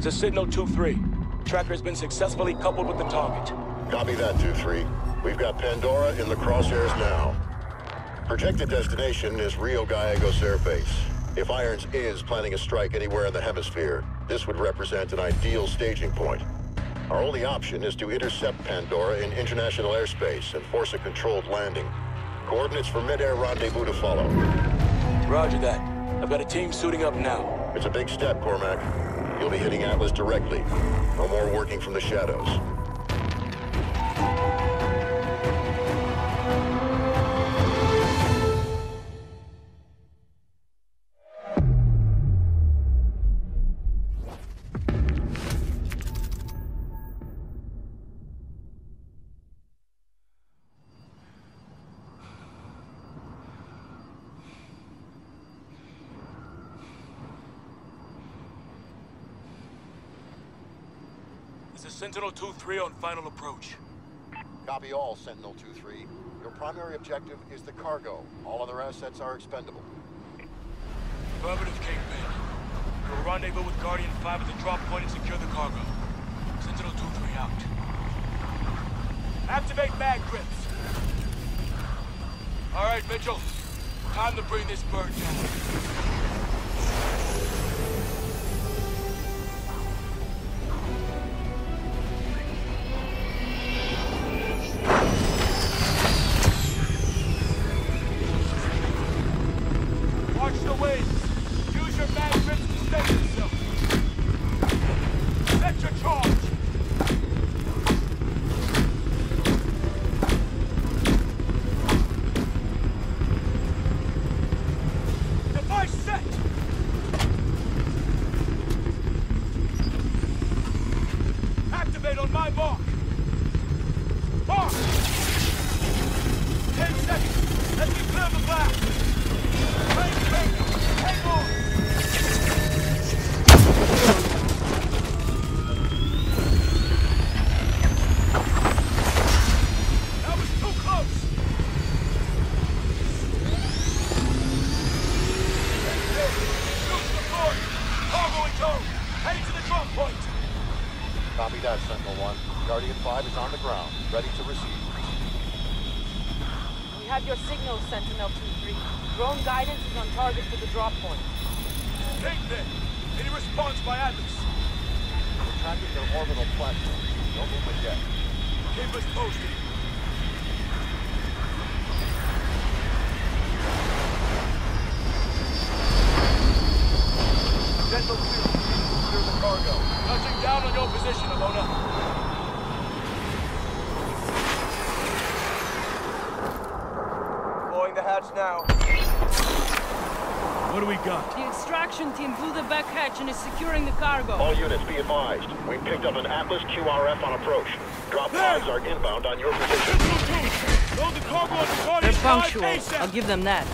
It's a Sentinel 2-3. Tracker has been successfully coupled with the target. Copy that, 2-3. We've got Pandora in the crosshairs now. Projected destination is Rio Gallegos Air Base. If Irons is planning a strike anywhere in the hemisphere, this would represent an ideal staging point. Our only option is to intercept Pandora in international airspace and force a controlled landing. Coordinates for mid-air rendezvous to follow. Roger that. I've got a team suiting up now. It's a big step, Cormack. You'll be hitting Atlas directly. No more working from the shadows. This is Sentinel 2-3 on final approach. Copy all, Sentinel 2-3. Your primary objective is the cargo. All other assets are expendable. Affirmative, Kingpin. We'll rendezvous with Guardian 5 at the drop point and secure the cargo. Sentinel 2-3 out. Activate mag grips. All right, Mitchell. Time to bring this bird down. To receive. We have your signal, Sentinel 2-3. Drone guidance is on target for the drop point. Kingpin. Any response by Atlas? We're tracking their orbital platform. No movement yet. Keep us posted. Sentinel 2, clear the cargo. Touching down on your position, Ilona. Blowing the hatch now. What do we got? The extraction team blew the back hatch and is securing the cargo. All units be advised. We picked up an Atlas QRF on approach. Drop pods are inbound on your position. Load the cargo on the They're punctual. I'll give them that.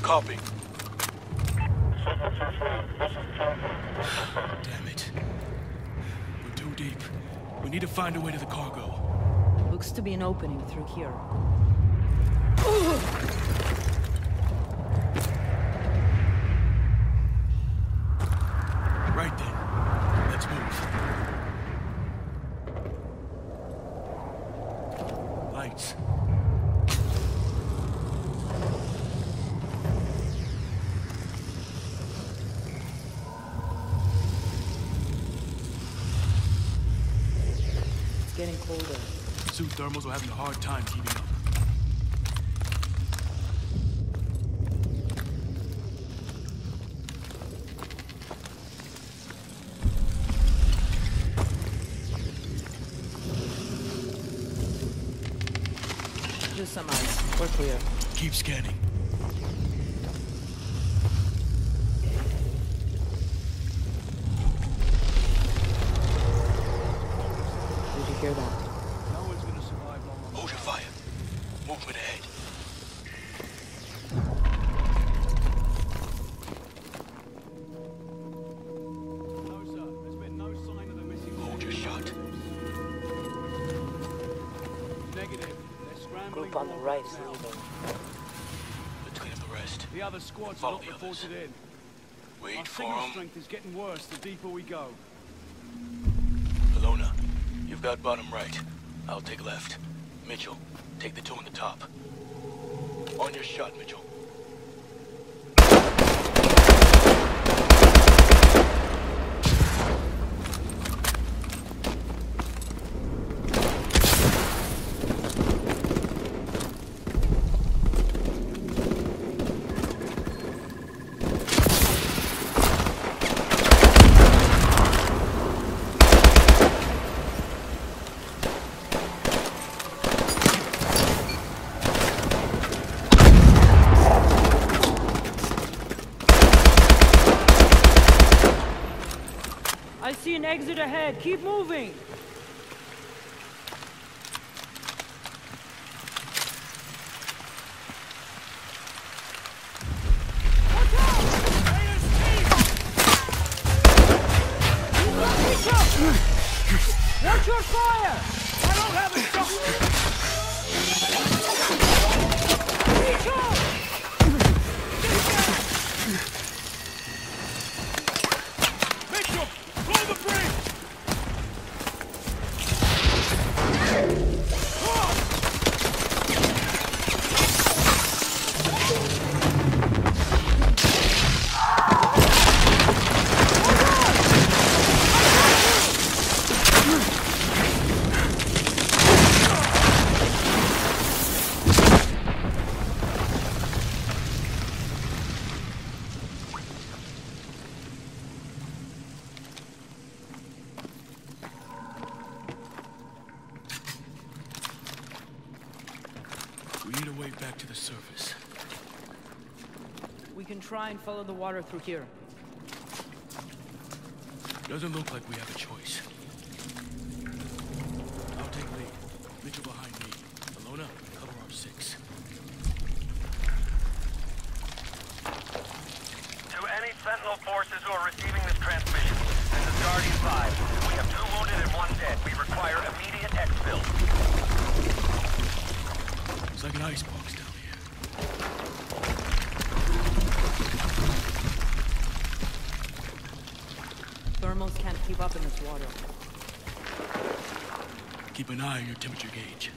Copy? Damn it. We're too deep. We need to find a way to the cargo. Looks to be an opening through here. Right then. Let's move. Lights. It's getting colder. Suit thermals are having a hard time keeping up. Just some ice. We're clear. Keep scanning. Group on the leaving. Let's clean up the rest. The other squads are not the others. reported in. Wait Our for signal them. strength is getting worse the deeper we go. Ilona, you've got bottom right. I'll take left. Mitchell, take the two on the top. On your shot, Mitchell. I see an exit ahead. Keep moving. Watch your fire! Follow the water through here. Doesn't look like we have a choice. I'll take lead. Mitchell behind me. Ilona, cover our six. To any Sentinel forces who are receiving this transmission, this is Guardian 5. We have two wounded and one dead. We require immediate exfil. It's like an icebox down here. Thermals can't keep up in this water. Keep an eye on your temperature gauge.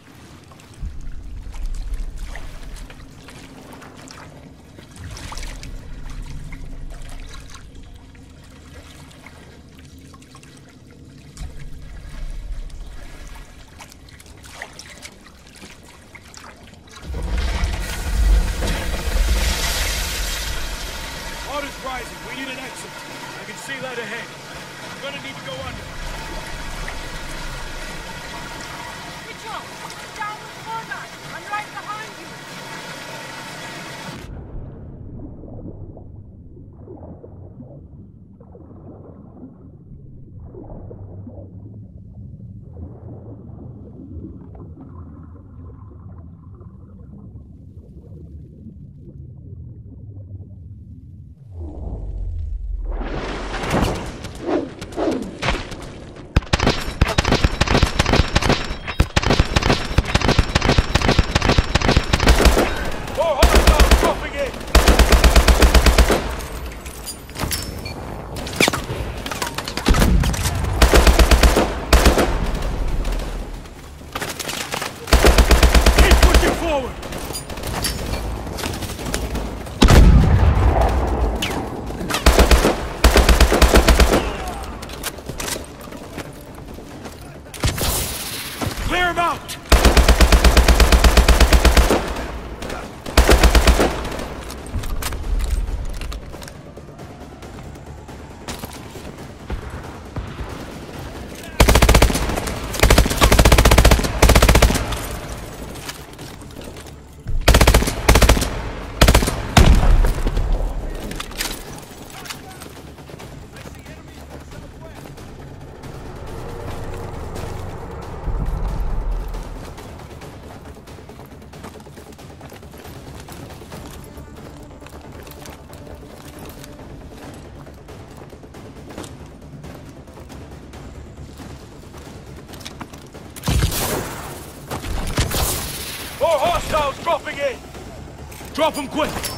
Drop him quick!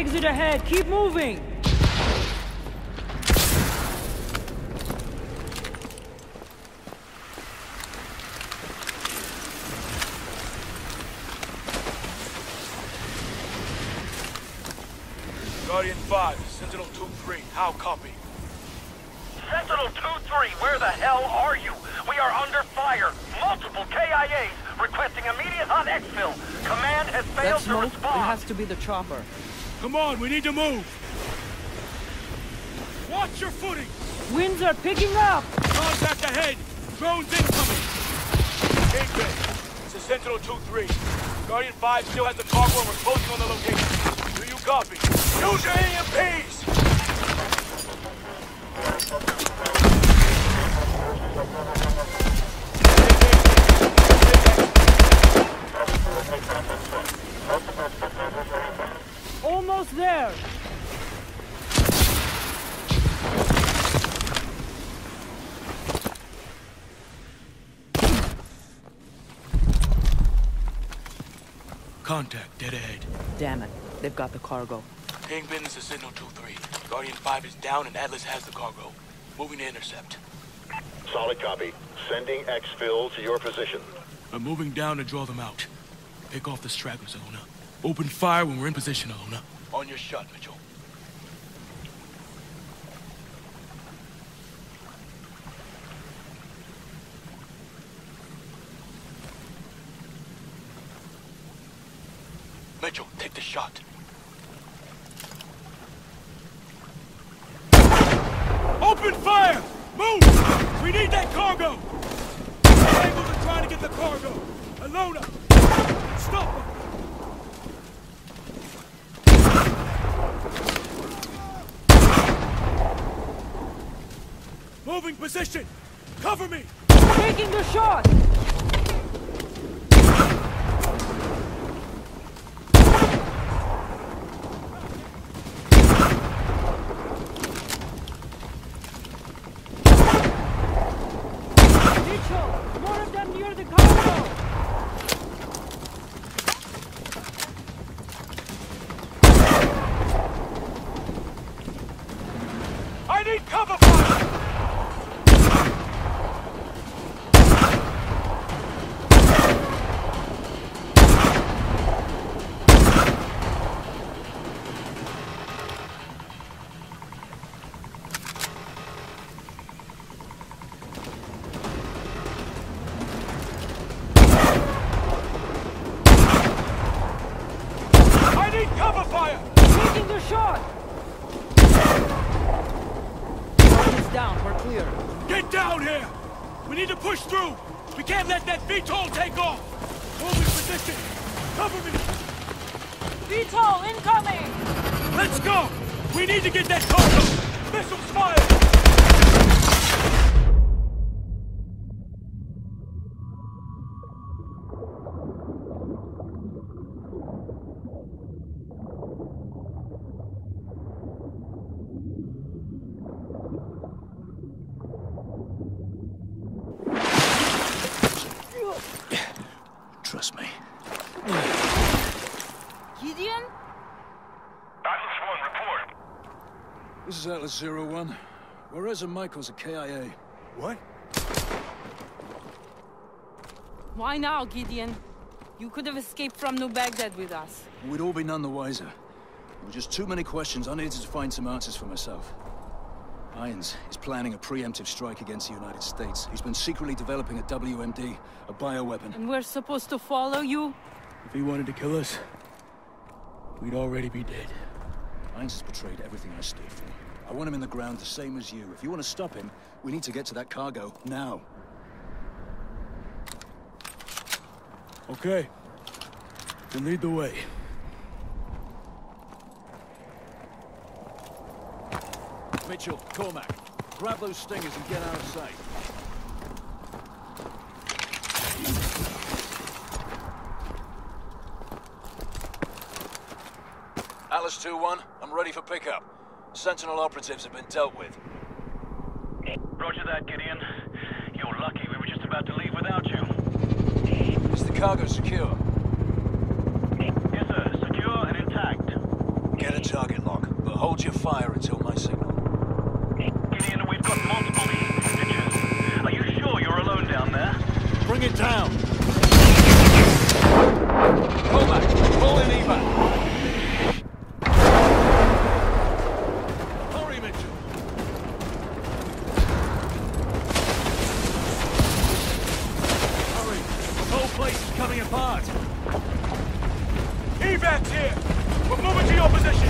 Exit ahead. Keep moving! Guardian 5, Sentinel 2-3, how copy? Sentinel 2-3, where the hell are you? We are under fire. Multiple KIAs requesting immediate hot exfil. Command has failed That to smoke, it has to be the chopper. Come on, we need to move! Watch your footing! Winds are picking up! Contact ahead! Drones incoming! Gateway, this is Sentinel 2-3. Guardian 5 still has the cargo and we're closing on the location. Do you copy? Use your EMPs! Almost there! Contact, dead ahead. Damn it. They've got the cargo. Ping business is Sentinel 2-3. Guardian 5 is down and Atlas has the cargo. Moving to intercept. Solid copy. Sending exfil to your position. I'm moving down to draw them out. Pick off the stragglers, Ilona. Open fire when we're in position, Ilona. On your shot, Mitchell. Mitchell, take the shot. Open fire! Move! We need that cargo! Angles are trying to get the cargo! Ilona! Stop them! Moving position! Cover me! Taking the shot! Trust me. Gideon? Atlas 1, report. This is Atlas Zero One. Juarez and Michaels a KIA. What? Why now, Gideon? You could have escaped from New Baghdad with us. We'd all be none the wiser. There were just too many questions. I needed to find some answers for myself. Irons is planning a preemptive strike against the United States. He's been secretly developing a WMD, a bioweapon. And we're supposed to follow you? If he wanted to kill us, we'd already be dead. Irons has betrayed everything I stood for. I want him in the ground the same as you. If you want to stop him, we need to get to that cargo now. Okay. Then lead the way. Mitchell, Cormack, grab those stingers and get out of sight. Atlas 2-1, I'm ready for pickup. Sentinel operatives have been dealt with. Roger that, Gideon. You're lucky we were just about to leave without you. Is the cargo secure? Yes, sir. Secure and intact. Get a target lock, but hold your fire until my signal. Gideon, we've got multiple heat signatures. Are you sure you're alone down there? Bring it down! Cormack, pull in evac! Hurry, Mitchell! Hurry! The whole place is coming apart! We're moving to your position!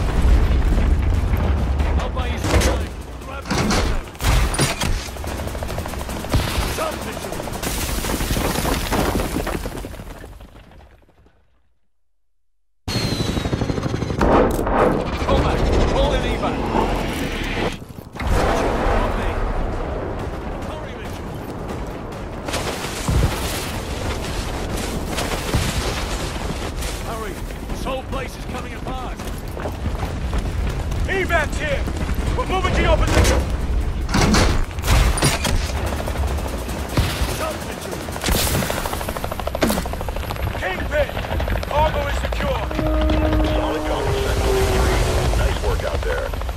whole place is coming apart. Event's here! We're moving to your position! Substitute! Kingpin! Cargo is secure! Solid job, Nice work out there.